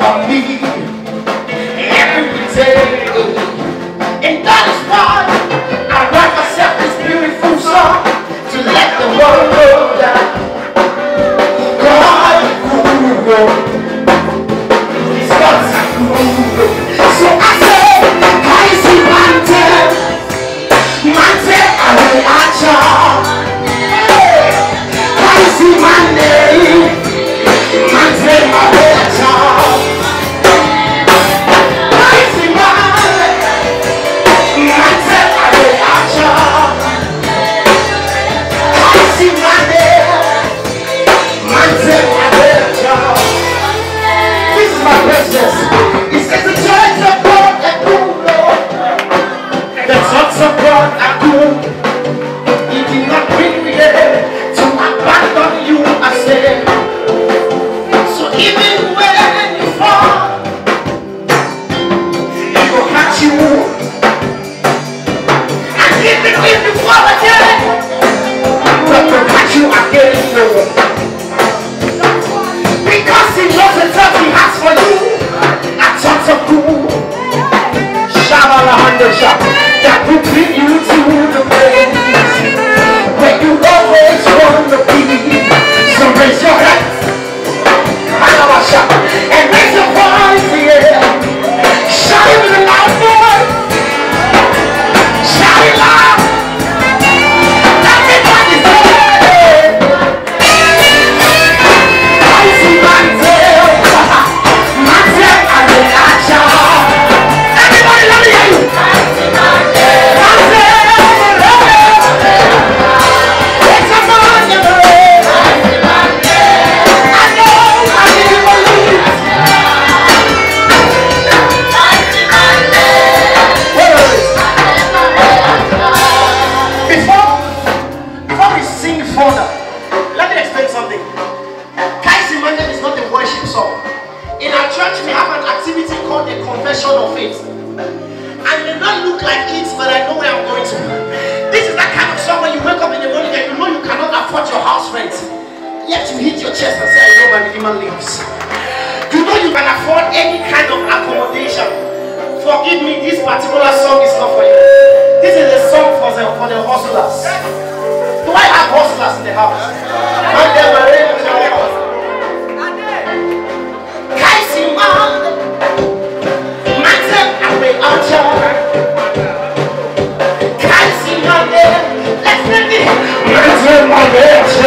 on me every day. And that is why I write myself this beautiful song to let the world know that Uh, Emmanuel. Christ is not a worship song. In our church, we have an activity called the Confession of Faith. I may not look like it, but I know where I'm going to. This is that kind of song where you wake up in the morning and you know you cannot afford your house rent. Yet you hit your chest and say, I know my minimum lives. You know you can afford any kind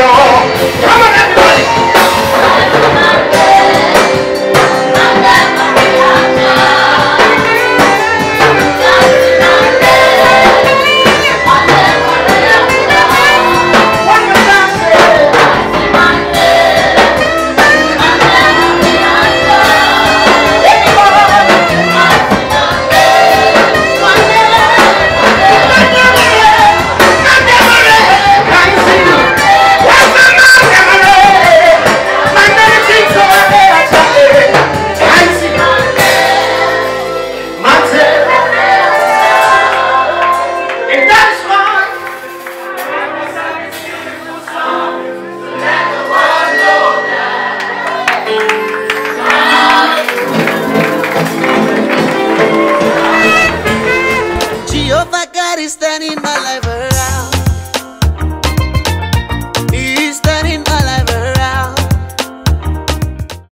Señor.